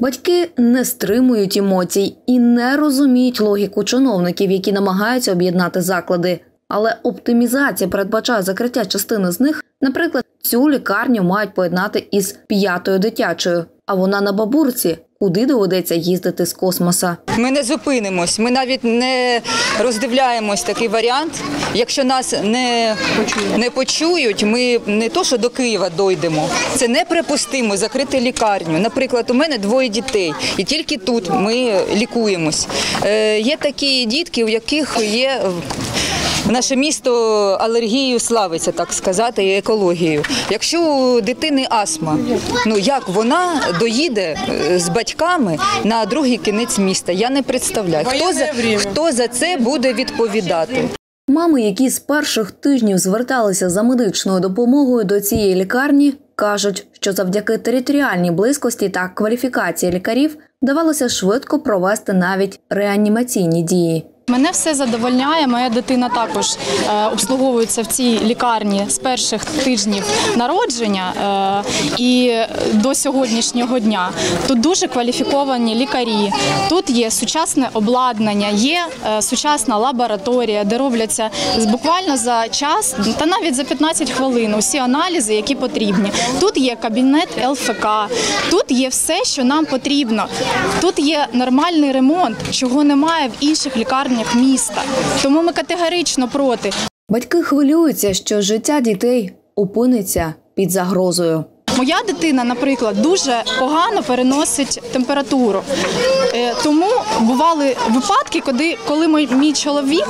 Батьки не стримують емоцій і не розуміють логіку чиновників, які намагаються об'єднати заклади. Але оптимізація передбачає закриття частини з них. Наприклад, цю лікарню мають поєднати із п'ятою дитячою, а вона на бабурці, куди доведеться їздити з космоса. Ми не зупинимось, ми навіть не роздивляємось такий варіант. Якщо нас не, не почують, ми не то, що до Києва дойдемо. Це неприпустимо закрити лікарню. Наприклад, у мене двоє дітей, і тільки тут ми лікуємось. Е, є такі дітки, у яких є. Наше місто алергією славиться, так сказати, і екологією. Якщо у дитини астма, ну як вона доїде е, з батьками на другий кінець міста? Я не представляю. Хто за, хто за це буде відповідати? Мами, які з перших тижнів зверталися за медичною допомогою до цієї лікарні, кажуть, що завдяки територіальній близькості та кваліфікації лікарів вдавалося швидко провести навіть реанімаційні дії. Мене все задовольняє. Моя дитина також е, обслуговується в цій лікарні з перших тижнів народження е, і до сьогоднішнього дня. Тут дуже кваліфіковані лікарі. Тут є сучасне обладнання, є е, сучасна лабораторія, де робляться буквально за час та навіть за 15 хвилин усі аналізи, які потрібні. Тут є кабінет ЛФК, тут є все, що нам потрібно. Тут є нормальний ремонт, чого немає в інших лікарнях міста. Тому ми категорично проти. Батьки хвилюються, що життя дітей опиниться під загрозою. Моя дитина, наприклад, дуже погано переносить температуру. Е, Тому бували випадки, коли, коли мій, чоловік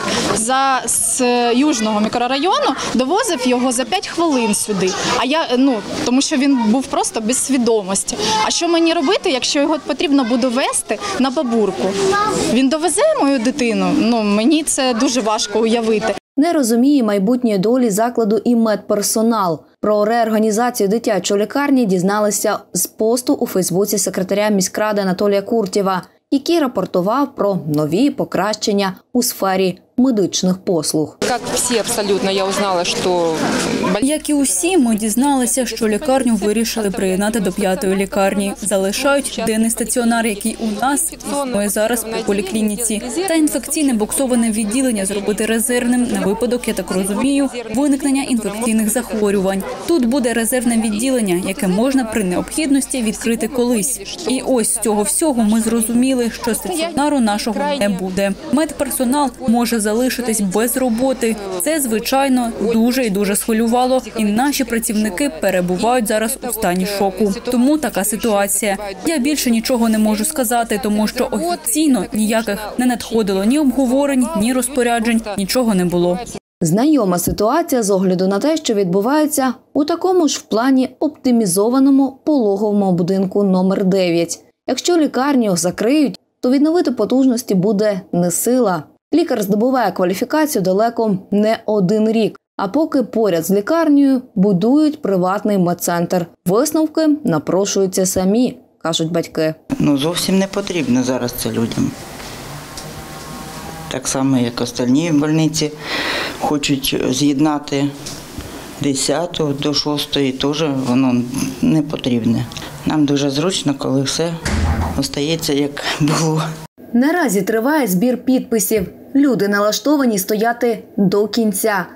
з е, южного мікрорайону довозив його за 5 хвилин сюди. А я е, ну тому, що він був просто без свідомості. А що мені робити, якщо його потрібно буде вести на бабурку? Він довезе мою дитину. Ну мені це дуже важко уявити. Не розуміє майбутньої долі закладу і медперсонал. Про реорганізацію дитячої лікарні дізналися з посту у Фейсбуці секретаря міськради Анатолія Куртєва, який рапортував про нові покращення у сфері медичних послуг. Как все абсолютно, я узнала, что боль- Як і усі, ми дізналися, що лікарню вирішили приєднати до п'ятої лікарні. Залишають денний стаціонар, який у нас існує зараз по поліклініці, та інфекційне боксоване відділення зробити резервним на випадок, я так розумію, виникнення інфекційних захворювань. Тут буде резервне відділення, яке можна при необхідності відкрити колись. І ось з цього всього ми зрозуміли, що стаціонару нашого не буде. Медперсонал може залишитись без роботи. Це звичайно дуже і дуже схвилювало. І наші працівники перебувають зараз у стані шоку. Тому така ситуація. Я більше нічого не можу сказати, тому що офіційно ніяких не надходило ні обговорень, ні розпоряджень, нічого не було. Знайома ситуація з огляду на те, що відбувається у такому ж в плані оптимізованому пологовому будинку номер 9 Якщо лікарню закриють, то відновити потужності буде не сила. Лікар здобуває кваліфікацію далеко не один рік. А поки поряд з лікарнею будують приватний медцентр. Висновки напрошуються самі, кажуть батьки. Ну, зовсім не потрібно зараз це людям. Так само, як остальні больниці хочуть з'єднати 10 до 6, теж воно не потрібне. Нам дуже зручно, коли все остається як було. Наразі триває збір підписів. Люди налаштовані стояти до кінця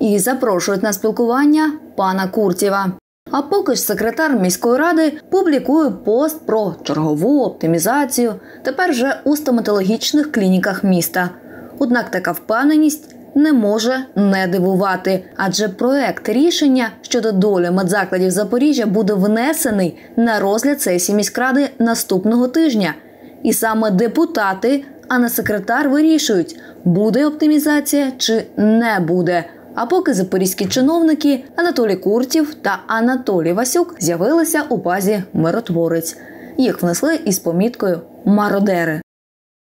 і запрошують на спілкування пана Куртєва. А поки ж секретар міської ради публікує пост про чергову оптимізацію тепер вже у стоматологічних клініках міста. Однак така впевненість не може не дивувати, адже проект рішення щодо долі медзакладів Запоріжжя буде внесений на розгляд сесії міськради наступного тижня. І саме депутати, а не секретар вирішують, буде оптимізація чи не буде. А поки запорізькі чиновники Анатолій Куртів та Анатолій Васюк з'явилися у базі миротворець. Їх внесли із поміткою мародери.